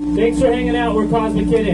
Thanks for hanging out. We're Cosmic Kid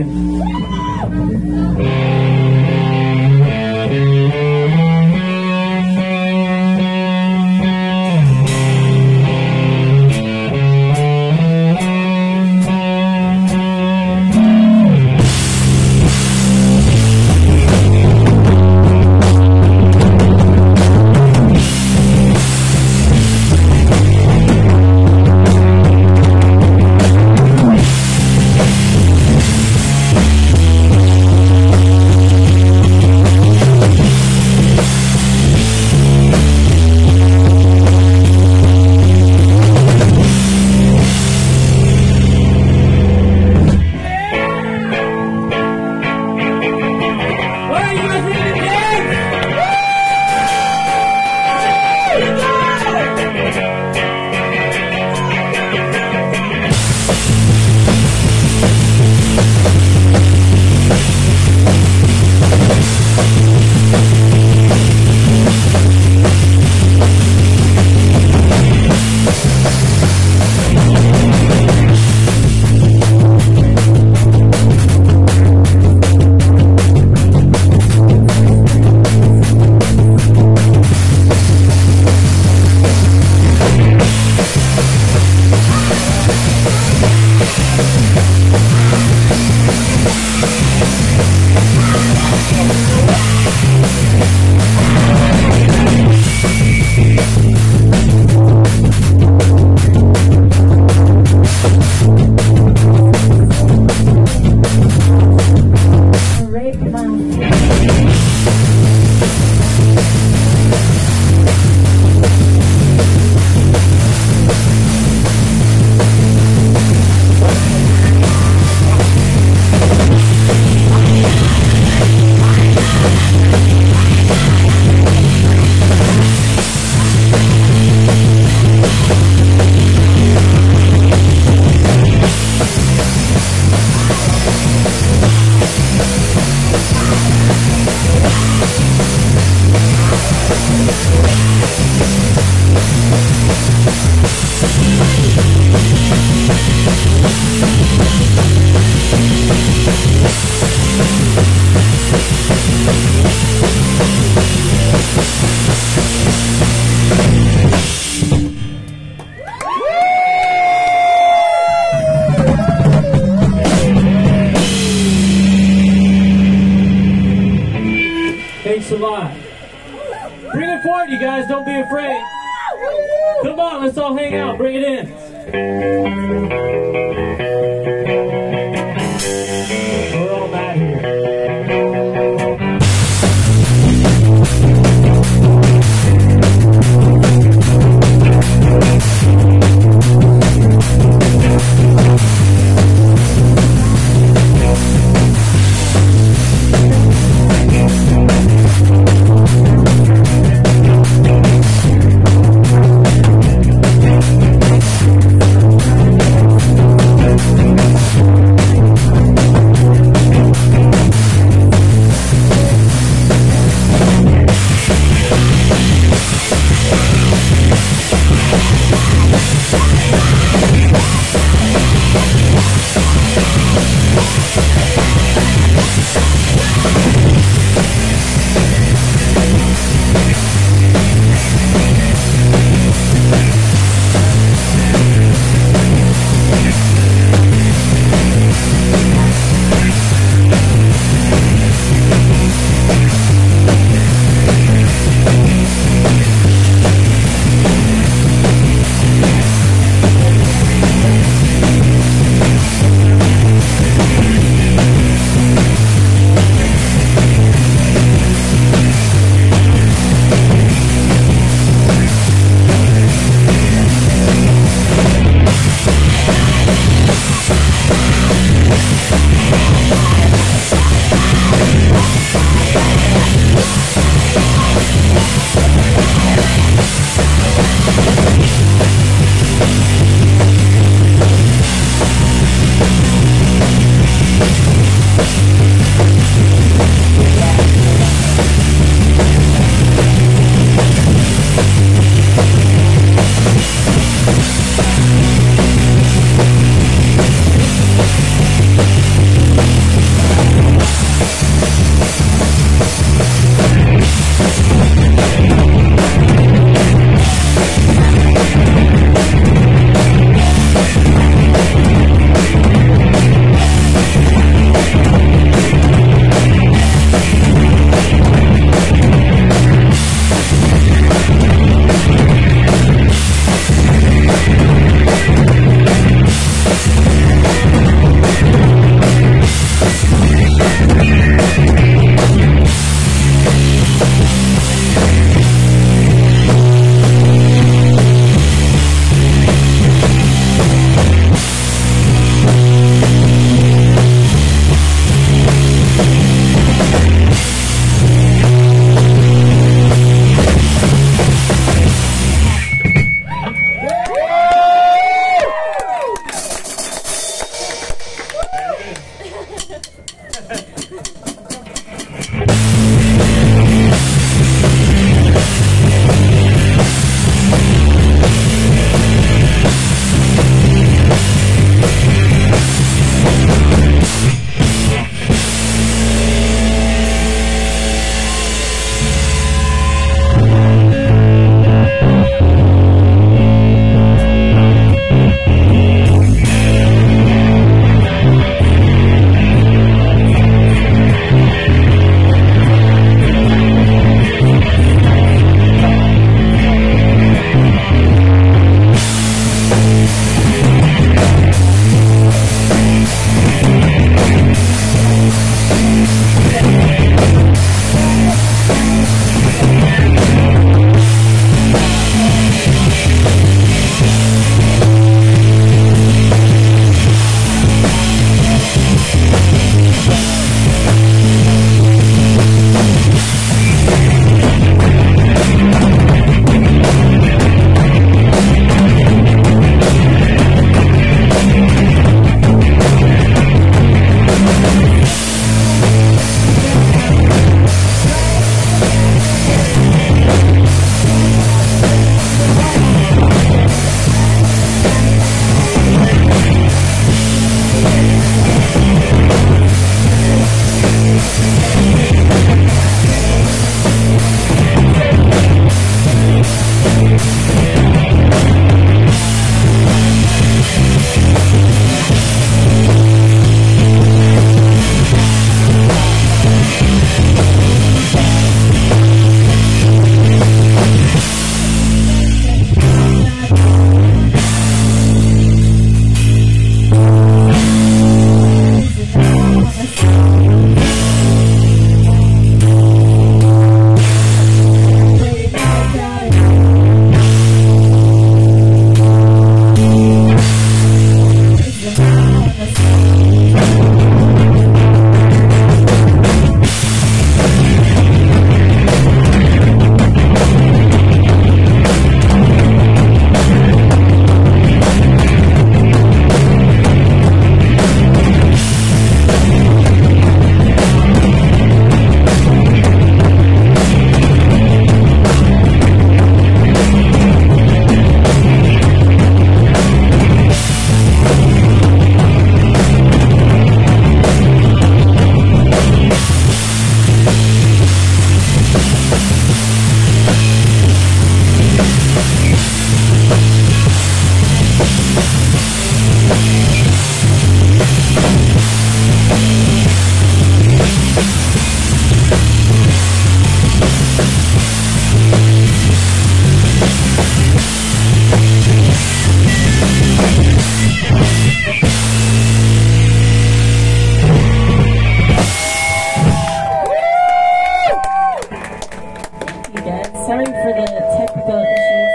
sorry for the technical issues.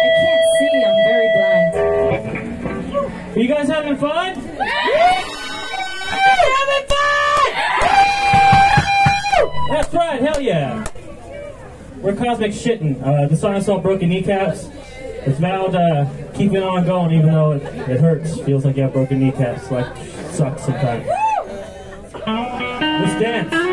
I can't see, I'm very blind. Are you guys having fun? having fun! That's right, hell yeah. We're Cosmic shitting. Uh, the song is called Broken Kneecaps. It's about uh, keeping on going even though it, it hurts. Feels like you have broken kneecaps. Like, sucks sometimes. Let's dance.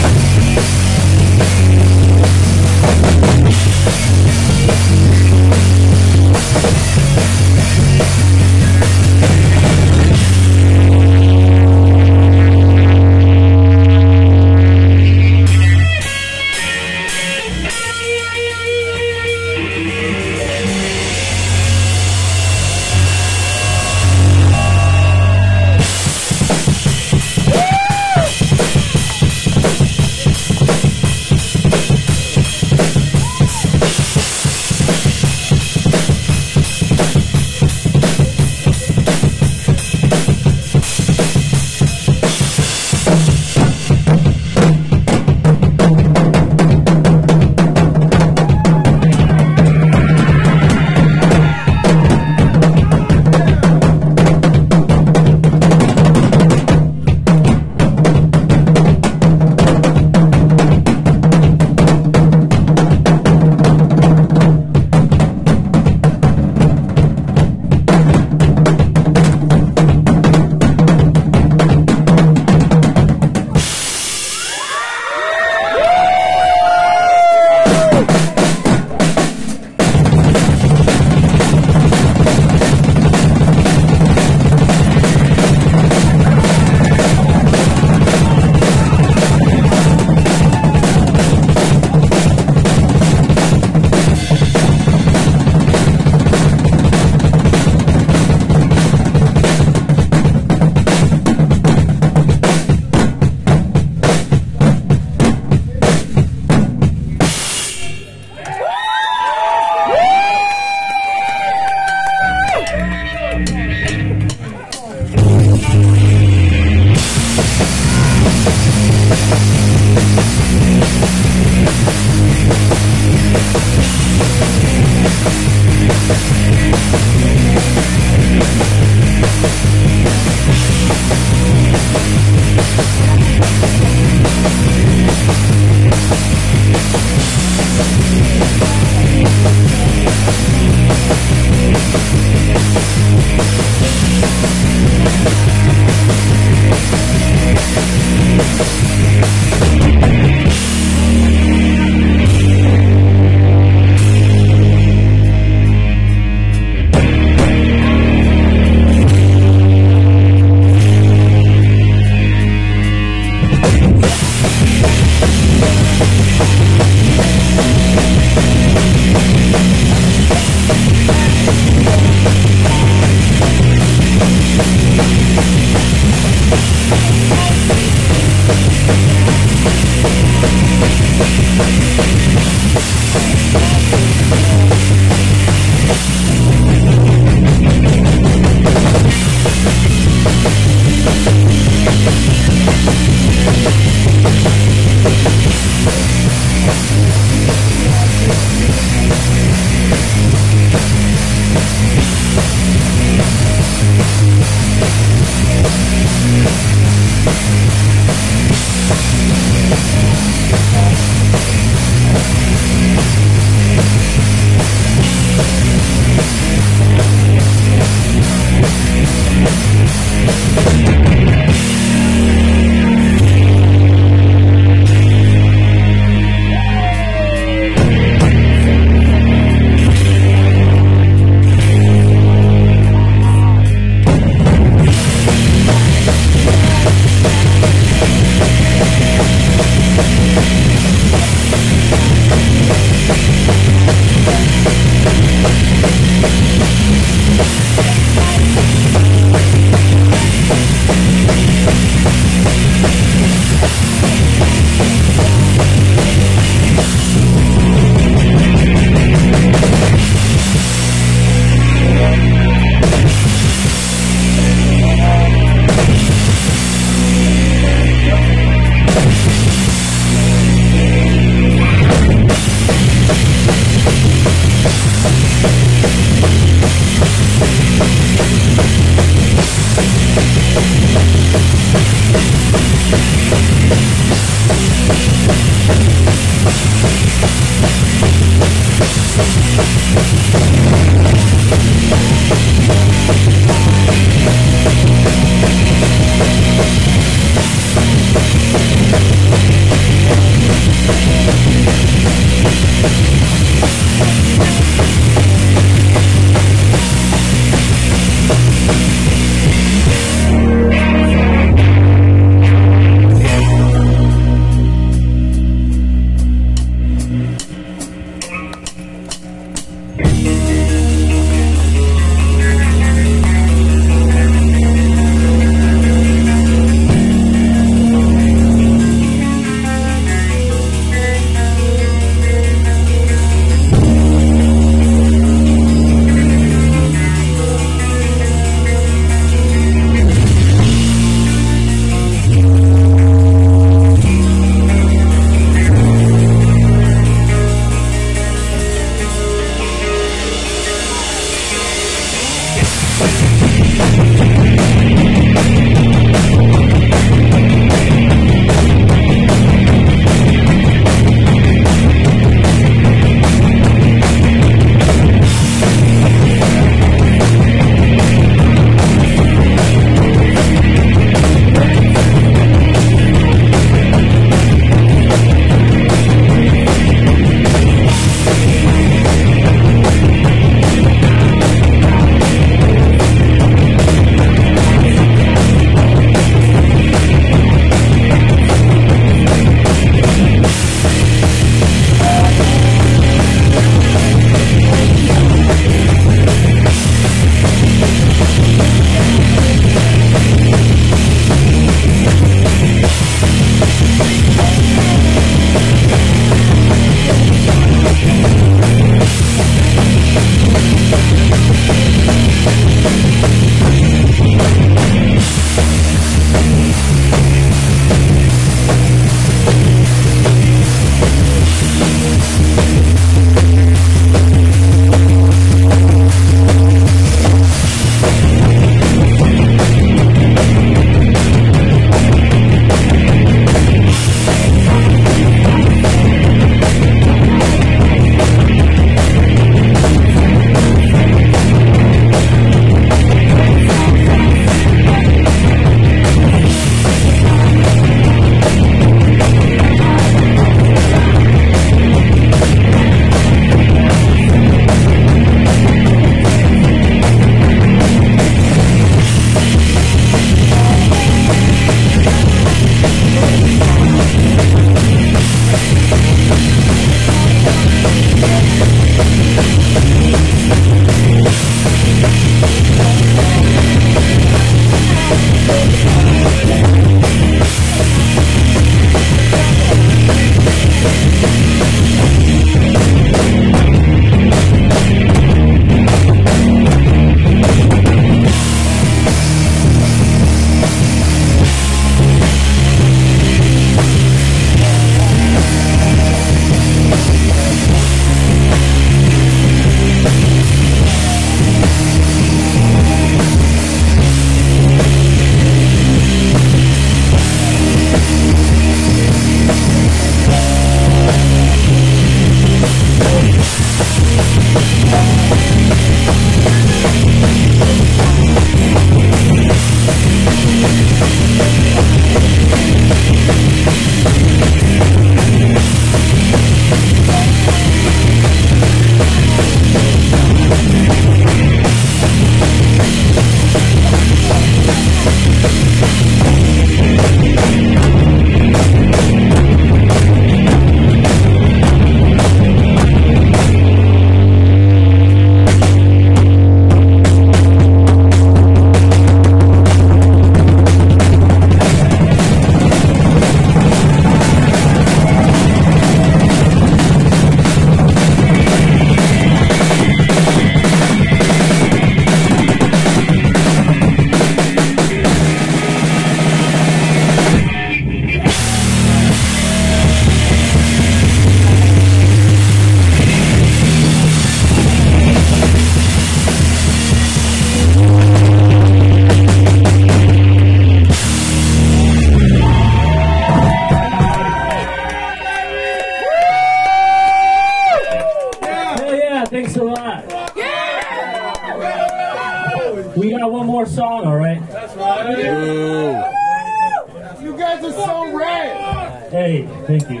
Thank you.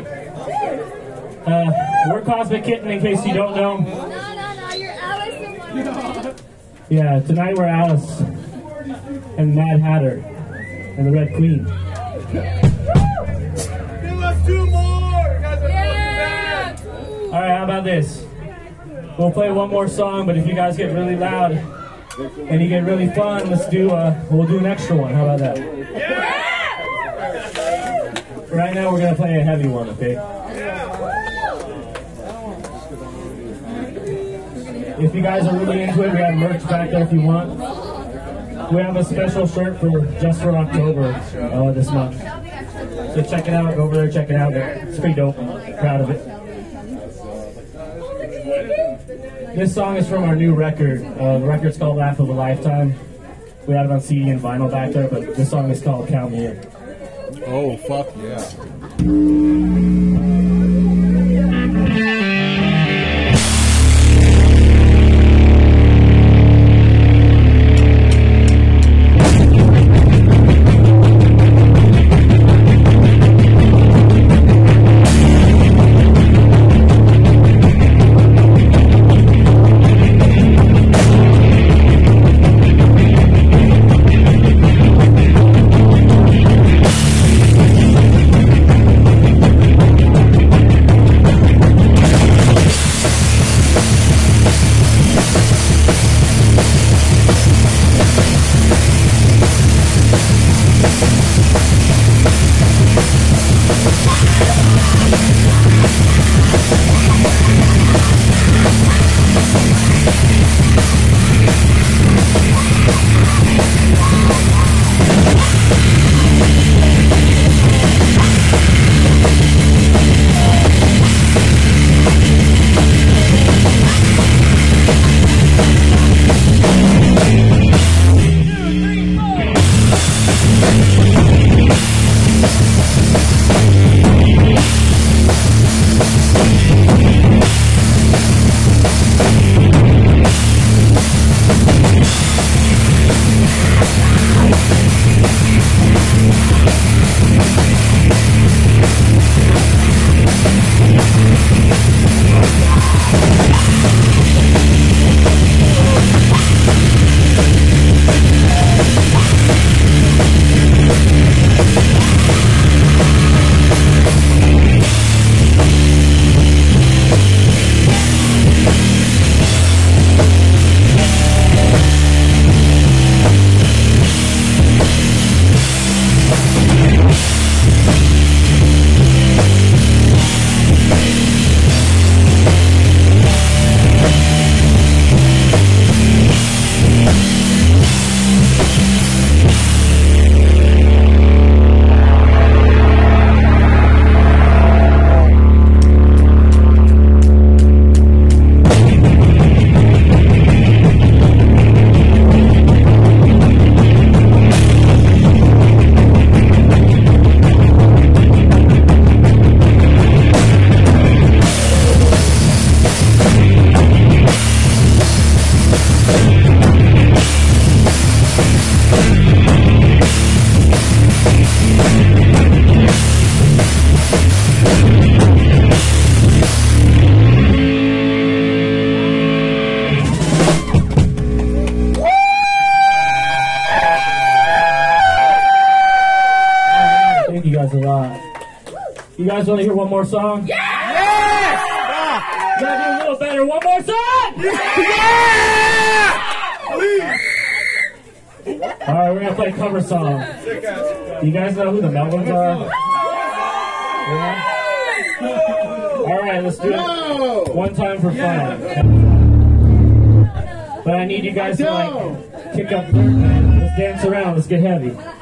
Uh, we're Cosmic Kitten, in case you don't know. No, no, no, you're Alice in Wonderland. Yeah, tonight we're Alice and Mad Hatter and the Red Queen. Give us two more. You guys Yeah! All right, how about this? We'll play one more song, but if you guys get really loud and you get really fun, let's do. Uh, we'll do an extra one. How about that? Right now, we're gonna play a heavy one. Okay. If you guys are really into it, we have merch back there if you want. We have a special shirt for just for October uh, this month. So check it out. Go over there, check it out. It's pretty dope. Proud of it. This song is from our new record. Uh, the record's called Laugh of a Lifetime. We have it on CD and vinyl back there, but this song is called Count Me In. Oh, fuck yeah. More song? Yeah! You gotta do a little better. One more song! All right, we're gonna play a cover song. You guys know who the Melvins are? Yeah? All right, let's do it one time for fun. But I need you guys to like kick up. Let's dance around. Let's get heavy. A su casa.